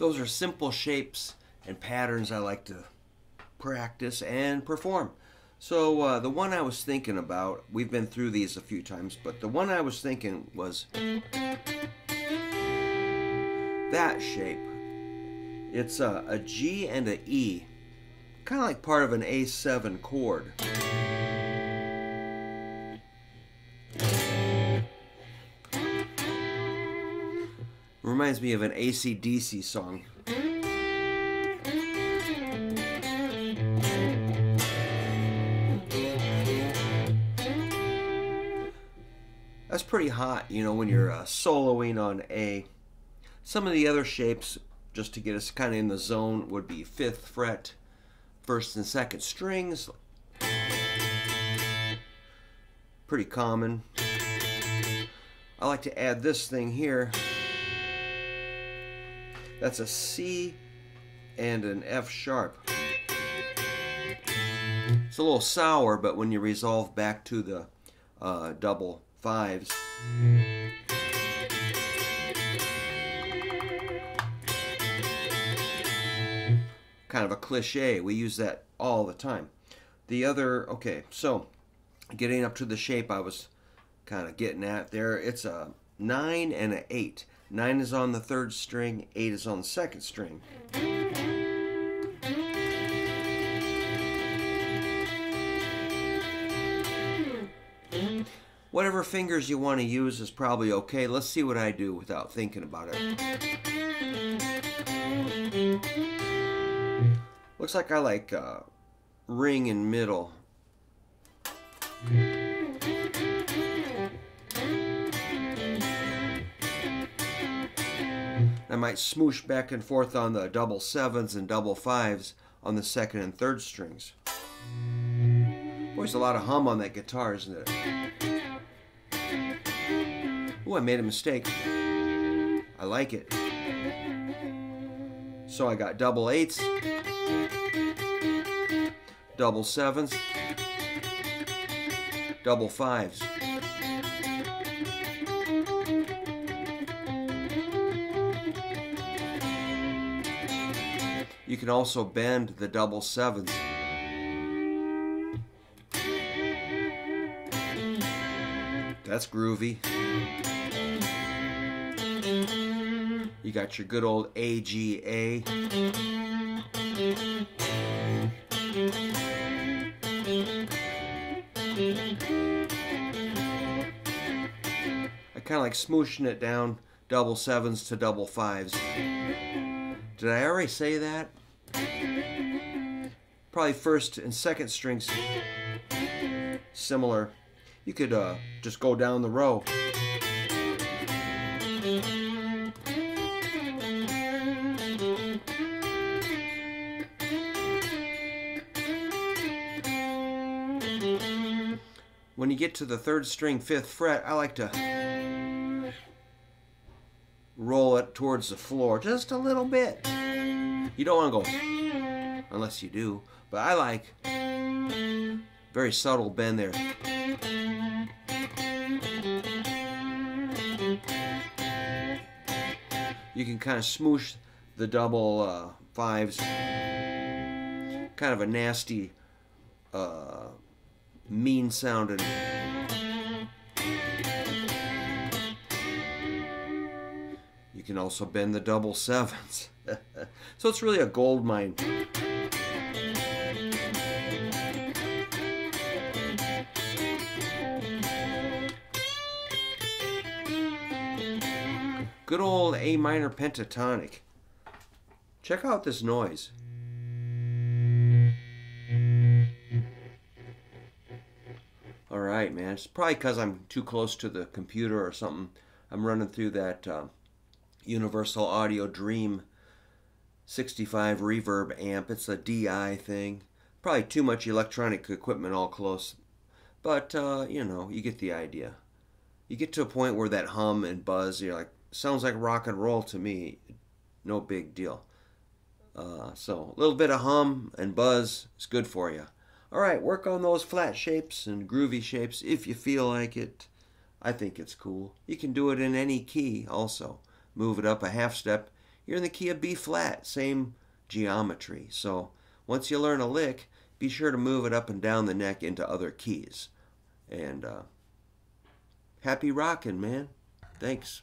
those are simple shapes and patterns I like to practice and perform. So uh, the one I was thinking about, we've been through these a few times, but the one I was thinking was that shape. It's a, a G and a E, kind of like part of an A7 chord. Reminds me of an AC/DC song. That's pretty hot, you know, when you're uh, soloing on A. Some of the other shapes, just to get us kind of in the zone, would be fifth fret, first and second strings. Pretty common. I like to add this thing here. That's a C and an F sharp. It's a little sour, but when you resolve back to the uh, double fives, kind of a cliche. We use that all the time. The other, okay, so getting up to the shape I was kind of getting at there, it's a 9 and an 8. 9 is on the third string, 8 is on the second string. Whatever fingers you want to use is probably okay. Let's see what I do without thinking about it. Looks like I like uh, ring in middle. I might smoosh back and forth on the double sevens and double fives on the second and third strings. Boy, a lot of hum on that guitar, isn't it? Oh, I made a mistake. I like it. So I got double eights, double sevens, double fives. You can also bend the double sevens. That's groovy. You got your good old AGA. I kind of like smooshing it down double sevens to double fives. Did I already say that? Probably first and second strings similar. You could uh, just go down the row. When you get to the third string, fifth fret, I like to towards the floor just a little bit. You don't want to go, unless you do, but I like very subtle bend there. You can kind of smoosh the double uh, fives. Kind of a nasty, uh, mean sounding. You can also bend the double sevens. so it's really a gold mine. Good old A minor pentatonic. Check out this noise. Alright, man. It's probably because I'm too close to the computer or something. I'm running through that uh, Universal Audio Dream 65 reverb amp. It's a DI thing. Probably too much electronic equipment all close. But, uh, you know, you get the idea. You get to a point where that hum and buzz, you're like, sounds like rock and roll to me. No big deal. Uh, so a little bit of hum and buzz is good for you. All right, work on those flat shapes and groovy shapes if you feel like it. I think it's cool. You can do it in any key also. Move it up a half step. you're in the key of B flat, same geometry. So once you learn a lick, be sure to move it up and down the neck into other keys. And uh, happy rocking, man. Thanks.